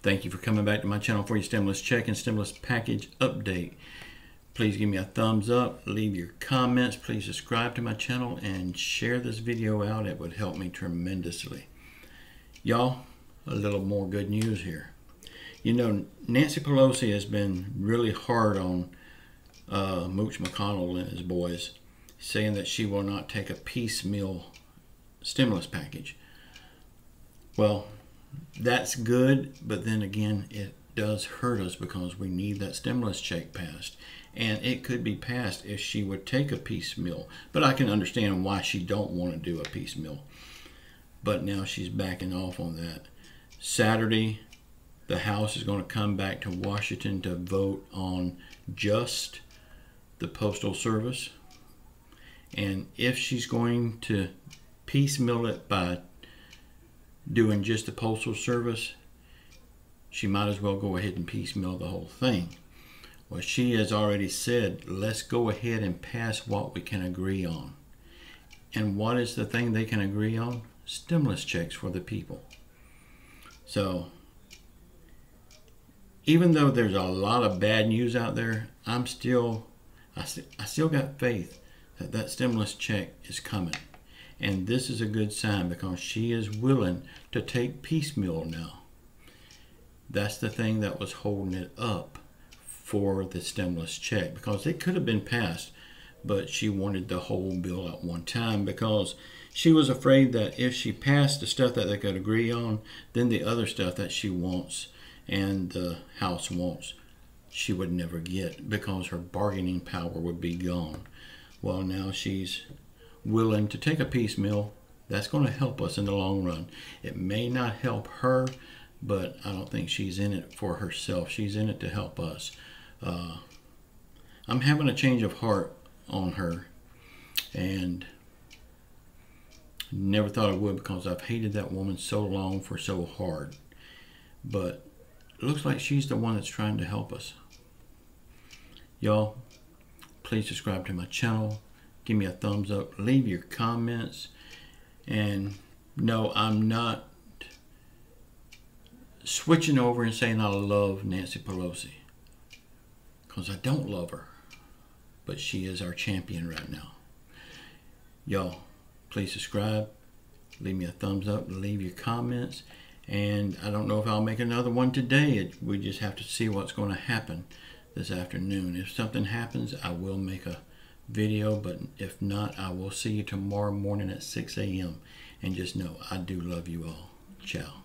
Thank you for coming back to my channel for your stimulus check and stimulus package update. Please give me a thumbs up, leave your comments, please subscribe to my channel and share this video out. It would help me tremendously. Y'all, a little more good news here. You know, Nancy Pelosi has been really hard on uh, Mitch McConnell and his boys, saying that she will not take a piecemeal stimulus package. Well, that's good, but then again, it does hurt us because we need that stimulus check passed. And it could be passed if she would take a piecemeal. But I can understand why she don't want to do a piecemeal. But now she's backing off on that. Saturday, the House is going to come back to Washington to vote on just the Postal Service. And if she's going to piecemeal it by doing just the Postal Service, she might as well go ahead and piecemeal the whole thing. Well, she has already said, let's go ahead and pass what we can agree on. And what is the thing they can agree on? Stimulus checks for the people. So, even though there's a lot of bad news out there, I'm still, I, I still got faith that that stimulus check is coming. And this is a good sign because she is willing to take piecemeal now. That's the thing that was holding it up for the stimulus check because it could have been passed, but she wanted the whole bill at one time because she was afraid that if she passed the stuff that they could agree on, then the other stuff that she wants and the House wants, she would never get because her bargaining power would be gone. Well, now she's willing to take a piecemeal, that's going to help us in the long run. It may not help her, but I don't think she's in it for herself. She's in it to help us. Uh, I'm having a change of heart on her, and never thought I would because I've hated that woman so long for so hard. But it looks like she's the one that's trying to help us. Y'all, please subscribe to my channel give me a thumbs up, leave your comments, and no, I'm not switching over and saying I love Nancy Pelosi because I don't love her, but she is our champion right now. Y'all, please subscribe, leave me a thumbs up, leave your comments, and I don't know if I'll make another one today. We just have to see what's going to happen this afternoon. If something happens, I will make a video, but if not, I will see you tomorrow morning at 6 a.m. And just know, I do love you all. Ciao.